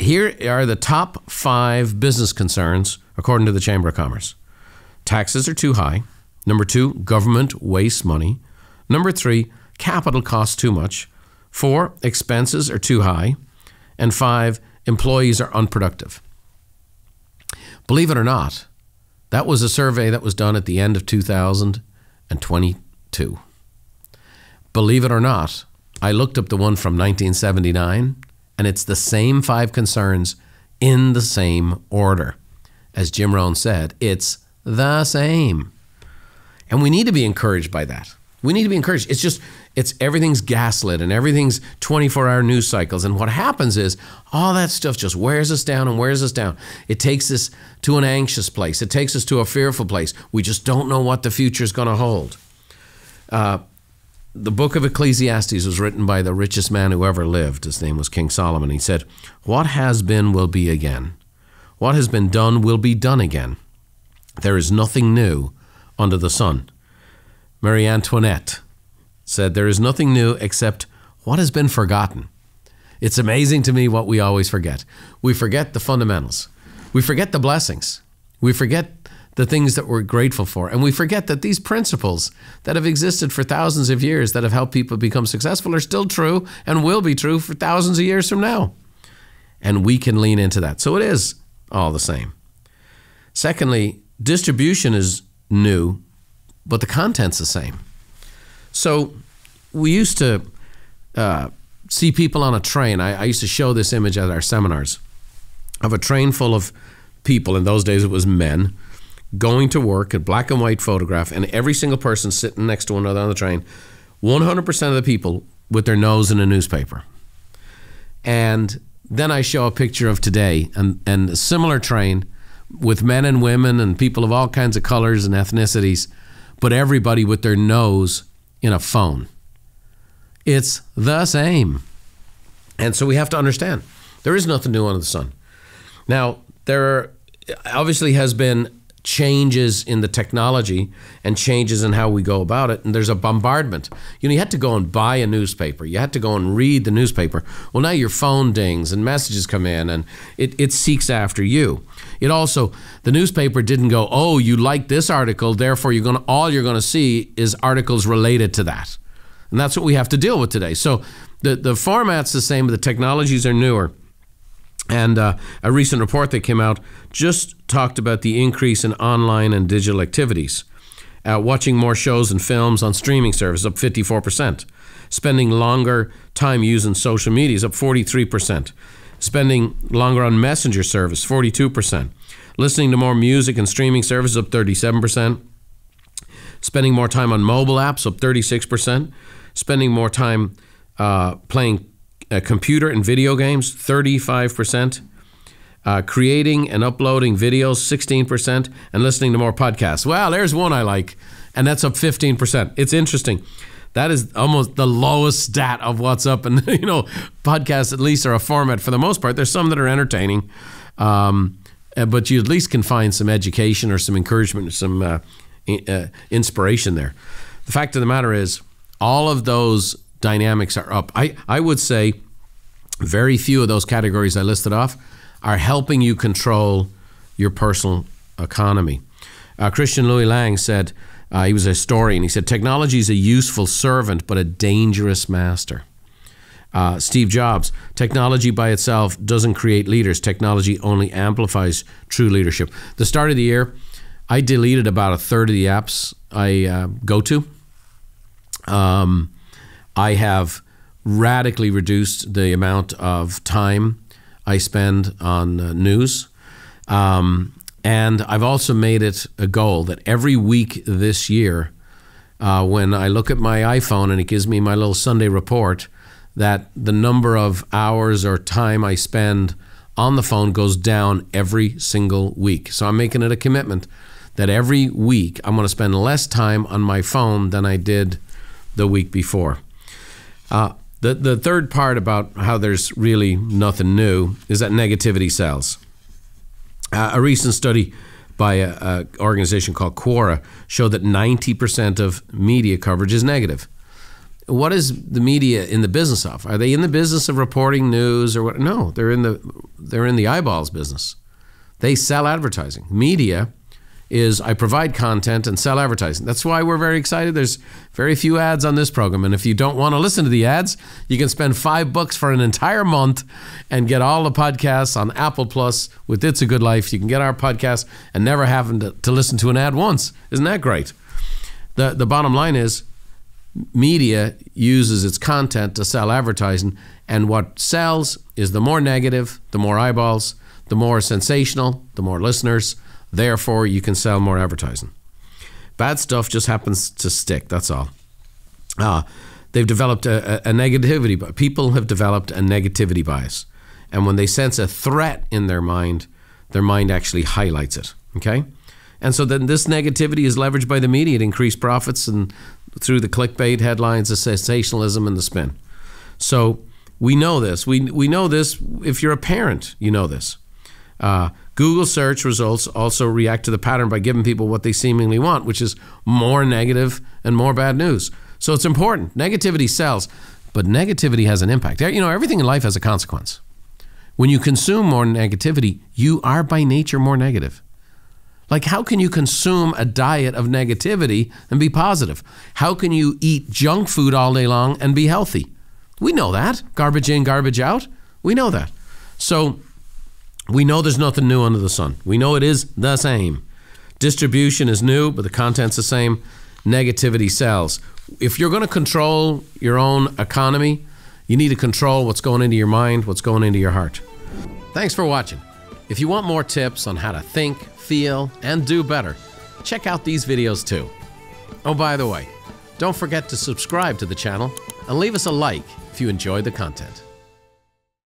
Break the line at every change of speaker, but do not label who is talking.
here are the top five business concerns according to the Chamber of Commerce. Taxes are too high. Number two, government wastes money. Number three, capital costs too much. Four, expenses are too high. And five, employees are unproductive. Believe it or not, that was a survey that was done at the end of 2022. Believe it or not, I looked up the one from 1979, and it's the same five concerns in the same order. As Jim Rohn said, it's the same. And we need to be encouraged by that. We need to be encouraged. It's just, it's everything's gaslit and everything's 24 hour news cycles. And what happens is all that stuff just wears us down and wears us down. It takes us to an anxious place, it takes us to a fearful place. We just don't know what the future is going to hold. Uh, the book of Ecclesiastes was written by the richest man who ever lived. His name was King Solomon. He said, What has been will be again. What has been done will be done again. There is nothing new under the sun. Marie Antoinette said, There is nothing new except what has been forgotten. It's amazing to me what we always forget. We forget the fundamentals, we forget the blessings, we forget the things that we're grateful for, and we forget that these principles that have existed for thousands of years that have helped people become successful are still true and will be true for thousands of years from now. And we can lean into that. So it is all the same. Secondly, distribution is new, but the content's the same. So we used to uh, see people on a train. I, I used to show this image at our seminars of a train full of people. In those days, it was men going to work, a black and white photograph, and every single person sitting next to one another on the train. 100% of the people with their nose in a newspaper. And then I show a picture of today and, and a similar train with men and women and people of all kinds of colors and ethnicities, but everybody with their nose in a phone. It's the same. And so we have to understand there is nothing new under the sun. Now, there obviously has been changes in the technology and changes in how we go about it. And there's a bombardment. You know, you had to go and buy a newspaper. You had to go and read the newspaper. Well, now your phone dings and messages come in and it, it seeks after you. It also, the newspaper didn't go, oh, you like this article, therefore you're gonna all you're gonna see is articles related to that. And that's what we have to deal with today. So the, the format's the same, but the technologies are newer. And uh, a recent report that came out just talked about the increase in online and digital activities. Uh, watching more shows and films on streaming services up 54%. Spending longer time using social media is up 43%. Spending longer on messenger service, 42%. Listening to more music and streaming services up 37%. Spending more time on mobile apps up 36%. Spending more time uh, playing uh, computer and video games, 35%. Uh, creating and uploading videos, 16%, and listening to more podcasts. Well, there's one I like, and that's up 15%. It's interesting. That is almost the lowest stat of what's up. And, you know, podcasts at least are a format for the most part. There's some that are entertaining, um, uh, but you at least can find some education or some encouragement or some uh, uh, inspiration there. The fact of the matter is, all of those dynamics are up. I, I would say very few of those categories I listed off are helping you control your personal economy. Uh, Christian Louis Lange said, uh, he was a historian, he said, technology is a useful servant but a dangerous master. Uh, Steve Jobs, technology by itself doesn't create leaders. Technology only amplifies true leadership. The start of the year, I deleted about a third of the apps I uh, go to. Um, I have radically reduced the amount of time I spend on uh, news. Um, and I've also made it a goal that every week this year, uh, when I look at my iPhone and it gives me my little Sunday report, that the number of hours or time I spend on the phone goes down every single week. So I'm making it a commitment that every week I'm going to spend less time on my phone than I did the week before. Uh, the, the third part about how there's really nothing new is that negativity sells. Uh, a recent study by an organization called Quora showed that 90% of media coverage is negative. What is the media in the business of? Are they in the business of reporting news or what? No, they're in the they're in the eyeballs business. They sell advertising. Media is I provide content and sell advertising. That's why we're very excited. There's very few ads on this program. And if you don't want to listen to the ads, you can spend five bucks for an entire month and get all the podcasts on Apple Plus with It's a Good Life. You can get our podcast and never having to, to listen to an ad once. Isn't that great? The, the bottom line is media uses its content to sell advertising, and what sells is the more negative, the more eyeballs, the more sensational, the more listeners Therefore, you can sell more advertising. Bad stuff just happens to stick. That's all. Uh, they've developed a, a, a negativity, but people have developed a negativity bias. And when they sense a threat in their mind, their mind actually highlights it. Okay? And so then this negativity is leveraged by the media to increase profits and through the clickbait headlines, the sensationalism, and the spin. So we know this. We, we know this. If you're a parent, you know this. Uh, Google search results also react to the pattern by giving people what they seemingly want, which is more negative and more bad news. So it's important. Negativity sells, but negativity has an impact. You know, everything in life has a consequence. When you consume more negativity, you are by nature more negative. Like, how can you consume a diet of negativity and be positive? How can you eat junk food all day long and be healthy? We know that. Garbage in, garbage out. We know that. So, we know there's nothing new under the sun. We know it is the same. Distribution is new, but the content's the same. Negativity sells. If you're going to control your own economy, you need to control what's going into your mind, what's going into your heart. Thanks for watching. If you want more tips on how to think, feel, and do better, check out these videos too. Oh, by the way, don't forget to subscribe to the channel and leave us a like if you enjoyed the content.